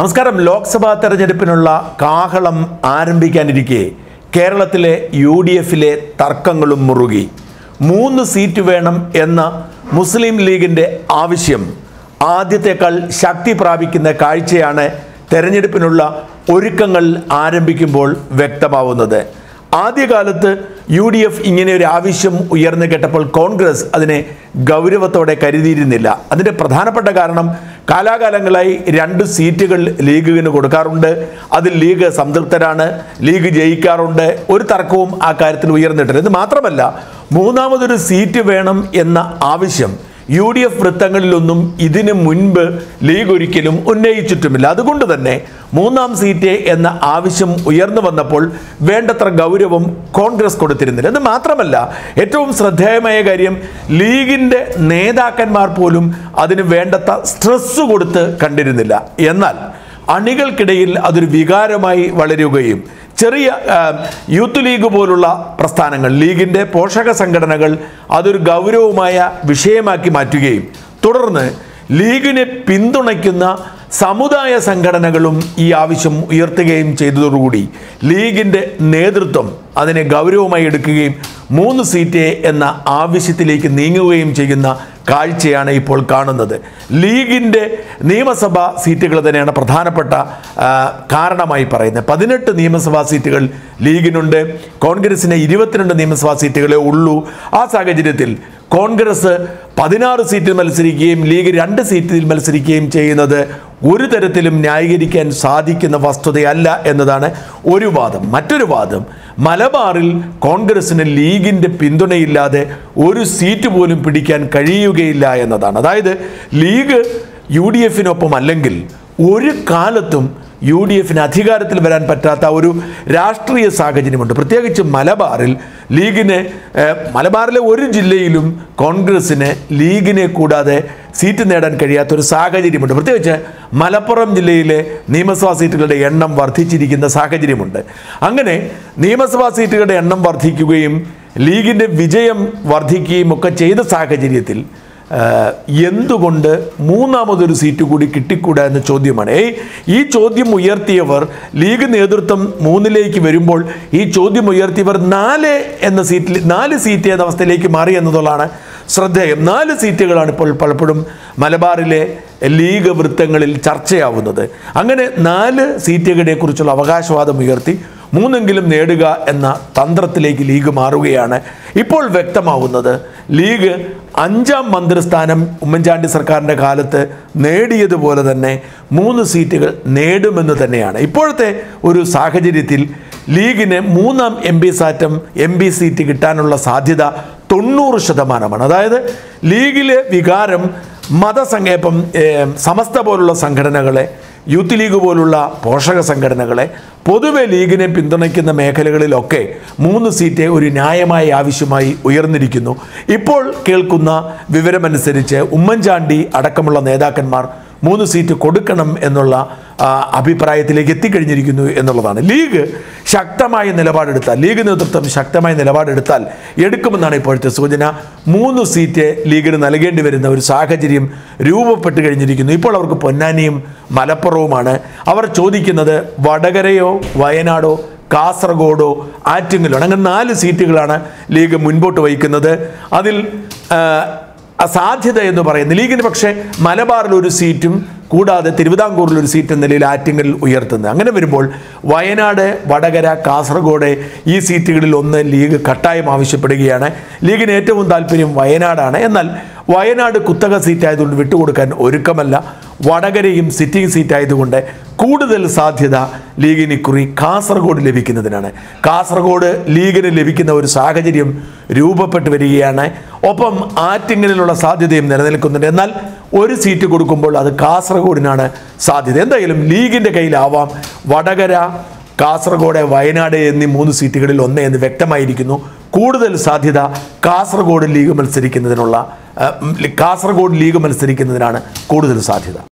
നമസ്കാരം. ലോക്സഭാ തെരഞ്ഞെടുപ്പിനുള്ള കാഹളം ആരംഭിക്കാനിരിക്കെ കേരളത്തിലെ യു ഡി എഫിലെ തർക്കങ്ങളും മുറുകി. മൂന്ന് സീറ്റ് വേണം എന്ന മുസ്ലിം ലീഗിന്റെ ആവശ്യം ആദ്യത്തേക്കാൾ ശക്തി പ്രാപിക്കുന്ന കാഴ്ചയാണ് തെരഞ്ഞെടുപ്പിനുള്ള ഒരുക്കങ്ങൾ ആരംഭിക്കുമ്പോൾ വ്യക്തമാവുന്നത്. ആദ്യകാലത്ത് യു ഡി എഫ് ഇങ്ങനെ ഒരു ആവശ്യം ഉയർന്നു കേട്ടപ്പോൾ കോൺഗ്രസ് അതിനെ ഗൗരവത്തോടെ കരുതിയിരുന്നില്ല. അതിന്റെ പ്രധാനപ്പെട്ട കാരണം കാലാകാലങ്ങളായി രണ്ട് സീറ്റുകൾ ലീഗിന് കൊടുക്കാറുണ്ട്. അതിൽ ലീഗ് സംതൃപ്തരാണ് ലീഗ് ജയിക്കാറുണ്ട്. ഒരു തർക്കവും ആ കാര്യത്തിൽ ഉയർന്നിട്ടില്ല. ഇത് മാത്രമല്ല മൂന്നാമതൊരു സീറ്റ് വേണം എന്ന ആവശ്യം യു ഡി എഫ് വൃത്തങ്ങളിലൊന്നും ഇതിനു മുൻപ് ലീഗ് ഒരിക്കലും ഉന്നയിച്ചിട്ടുമില്ല. അതുകൊണ്ട് തന്നെ മൂന്നാം സീറ്റ് എന്ന ആവശ്യം ഉയർന്നു വന്നപ്പോൾ വേണ്ടത്ര ഗൗരവം കോൺഗ്രസ് കൊടുത്തിരുന്നില്ല. എന്ന് മാത്രമല്ല ഏറ്റവും ശ്രദ്ധേയമായ കാര്യം ലീഗിന്റെ നേതാക്കന്മാർ പോലും അതിന് വേണ്ടത്ര സ്ട്രെസ് കൊടുത്ത് കണ്ടിരുന്നില്ല. എന്നാൽ അണികൾക്കിടയിൽ അതൊരു വികാരമായി വളരുകയും ചെറിയ യൂത്ത് ലീഗ് പോലുള്ള പ്രസ്ഥാനങ്ങൾ ലീഗിന്റെ പോഷക സംഘടനകൾ അതൊരു ഗൗരവമായ വിഷയമാക്കി മാറ്റുകയും തുടർന്ന് ലീഗിനെ പിന്തുണയ്ക്കുന്ന സമുദായ സംഘടനകളും ഈ ആവശ്യം ഉയർത്തുകയും ചെയ്തതോടുകൂടി ലീഗിന്റെ നേതൃത്വം അതിനെ ഗൗരവമായി എടുക്കുകയും മൂന്ന് സീറ്റ് എന്ന ആവശ്യത്തിലേക്ക് നീങ്ങുകയും ചെയ്യുന്ന കാഴ്ചയാണ് ഇപ്പോൾ കാണുന്നത്. ലീഗിന്റെ നിയമസഭാ സീറ്റുകൾ തന്നെയാണ് പ്രധാനപ്പെട്ട കാരണമായി പറയുന്നത്. പതിനെട്ട് നിയമസഭാ സീറ്റുകൾ ലീഗിനുണ്ട്. കോൺഗ്രസിന് ഇരുപത്തിരണ്ട് നിയമസഭാ സീറ്റുകളേ ഉള്ളൂ. ആ സാഹചര്യത്തിൽ കോൺഗ്രസ് പതിനാറ് സീറ്റിൽ മത്സരിക്കുകയും ലീഗ് രണ്ട് സീറ്റിൽ മത്സരിക്കുകയും ചെയ്യുന്നത് ഒരു തരത്തിലും ന്യായീകരിക്കാൻ സാധിക്കുന്ന വസ്തുതയല്ല എന്നതാണ് ഒരു വാദം. മറ്റൊരു വാദം മലബാറിൽ കോൺഗ്രസിന് ലീഗിന്റെ പിന്തുണയില്ലാതെ ഒരു സീറ്റ് പോലും പിടിക്കാൻ കഴിയുകയില്ല എന്നതാണ്. അതായത് ലീഗ് യു ഡി എഫിനൊപ്പം അല്ലെങ്കിൽ ഒരു കാലത്തും യു ഡി എഫിന് അധികാരത്തിൽ വരാൻ പറ്റാത്ത ഒരു രാഷ്ട്രീയ സാഹചര്യമുണ്ട്. പ്രത്യേകിച്ച് മലബാറിൽ ലീഗിനെ മലബാറിലെ ഒരു ജില്ലയിലും കോൺഗ്രസ്സിന് ലീഗിനെ കൂടാതെ സീറ്റ് നേടാൻ കഴിയാത്ത ഒരു സാഹചര്യമുണ്ട്. പ്രത്യേകിച്ച് മലപ്പുറം ജില്ലയിലെ നിയമസഭാ സീറ്റുകളുടെ എണ്ണം വർദ്ധിച്ചിരിക്കുന്ന സാഹചര്യമുണ്ട്. അങ്ങനെ നിയമസഭാ സീറ്റുകളുടെ എണ്ണം വർദ്ധിക്കുകയും ലീഗിന്റെ വിജയം വർദ്ധിക്കുകയും ഒക്കെ ചെയ്ത സാഹചര്യത്തിൽ എന്തുകൊണ്ട് മൂന്നാമതൊരു സീറ്റ് കൂടി കിട്ടിക്കൂടാ എന്ന ചോദ്യമാണ്. ഏയ് ഈ ചോദ്യം ഉയർത്തിയവർ ലീഗ് നേതൃത്വം മൂന്നിലേക്ക് വരുമ്പോൾ ഈ ചോദ്യം ഉയർത്തിയവർ നാല് എന്ന സീറ്റിൽ നാല് സീറ്റ് എന്ന അവസ്ഥയിലേക്ക് മാറി എന്നതുള്ളതാണ് ശ്രദ്ധേയം. നാല് സീറ്റുകളാണ് ഇപ്പോൾ പലപ്പോഴും മലബാറിലെ ലീഗ് വൃത്തങ്ങളിൽ ചർച്ചയാവുന്നത്. അങ്ങനെ നാല് സീറ്റുകളെ കുറിച്ചുള്ള അവകാശവാദം ഉയർത്തി മൂന്നെങ്കിലും നേടുക എന്ന തന്ത്രത്തിലേക്ക് ലീഗ് മാറുകയാണ്. ഇപ്പോൾ വ്യക്തമാവുന്നത് ലീഗ് അഞ്ചാം മന്ത്രിസ്ഥാനം ഉമ്മൻചാണ്ടി സർക്കാരിന്റെ കാലത്ത് നേടിയതുപോലെ തന്നെ മൂന്ന് സീറ്റുകൾ നേടുമെന്ന് തന്നെയാണ്. ഇപ്പോഴത്തെ ഒരു സാഹചര്യത്തിൽ ലീഗിന് മൂന്നാം എം പി സാറ്റം എം പി സീറ്റ് കിട്ടാനുള്ള സാധ്യത തൊണ്ണൂറ് ശതമാനമാണ്. അതായത് ലീഗിലെ വികാരം മതസങ്കേപം സമസ്ത പോലുള്ള സംഘടനകളെ യൂത്ത് ലീഗ് പോലുള്ള പോഷക സംഘടനകളെ പൊതുവെ ലീഗിനെ പിന്തുണയ്ക്കുന്ന മേഖലകളിലൊക്കെ മൂന്ന് സീറ്റ് ഒരു ന്യായമായ ആവശ്യമായി ഉയർന്നിരിക്കുന്നു. ഇപ്പോൾ കേൾക്കുന്ന വിവരമനുസരിച്ച് ഉമ്മൻചാണ്ടി അടക്കമുള്ള നേതാക്കന്മാർ മൂന്ന് സീറ്റ് കൊടുക്കണം എന്നുള്ള അഭിപ്രായത്തിലേക്ക് എത്തിക്കഴിഞ്ഞിരിക്കുന്നു എന്നുള്ളതാണ്. ലീഗ് ശക്തമായ നിലപാടെടുത്താൽ ലീഗ് നേതൃത്വം ശക്തമായ നിലപാടെടുത്താൽ എടുക്കുമെന്നാണ് ഇപ്പോഴത്തെ സൂചന. മൂന്ന് സീറ്റ് ലീഗിന് നൽകേണ്ടി വരുന്ന ഒരു സാഹചര്യം രൂപപ്പെട്ട് കഴിഞ്ഞിരിക്കുന്നു. ഇപ്പോൾ അവർക്ക് പൊന്നാനിയും മലപ്പുറവുമാണ്. അവർ ചോദിക്കുന്നത് വടകരയോ വയനാടോ കാസർഗോഡോ ആറ്റിങ്ങലോ അങ്ങനെ നാല് സീറ്റുകളാണ് ലീഗ് മുൻപോട്ട് വഹിക്കുന്നത്. അതിൽ അസാധ്യത എന്ന് പറയുന്നത് ലീഗിന് പക്ഷേ മലബാറിൽ ഒരു സീറ്റും കൂടാതെ തിരുവിതാംകൂറിൽ ഒരു സീറ്റ് എന്ന നിലയിൽ ആറ്റിങ്ങൽ ഉയർത്തുന്നത് അങ്ങനെ വരുമ്പോൾ വയനാട് വടകര കാസർഗോഡ് ഈ സീറ്റുകളിൽ ഒന്ന് ലീഗ് കട്ടായം ആവശ്യപ്പെടുകയാണ്. ലീഗിന് ഏറ്റവും താല്പര്യം വയനാടാണ്. എന്നാൽ വയനാട് കുത്തക സീറ്റായതുകൊണ്ട് വിട്ടുകൊടുക്കാൻ ഒരുക്കമല്ല. വടകരയും സിറ്റിംഗ് സീറ്റായതുകൊണ്ട് കൂടുതൽ സാധ്യത ലീഗിന് കുറി കാസർഗോഡ് ലഭിക്കുന്നതിനാണ്. കാസർഗോഡ് ലീഗിന് ലഭിക്കുന്ന ഒരു സാഹചര്യം രൂപപ്പെട്ടു വരികയാണ്. ഒപ്പം ആറ്റിങ്ങലിലുള്ള സാധ്യതയും നിലനിൽക്കുന്നുണ്ട്. എന്നാൽ ഒരു സീറ്റ് കൊടുക്കുമ്പോൾ അത് കാസർഗോഡിനാണ് സാധ്യത. എന്തായാലും ലീഗിന്റെ കയ്യിലാവാം. വടകര കാസർഗോഡ് വയനാട് എന്നീ മൂന്ന് സീറ്റുകളിൽ ഒന്ന് എന്ന് വ്യക്തമായിരിക്കുന്നു. കൂടുതൽ സാധ്യത കാസർഗോഡ് ലീഗ് മത്സരിക്കുന്നതിനുള്ള കാസർഗോഡ് ലീഗ് മത്സരിക്കുന്നതിനാണ് കൂടുതൽ സാധ്യത.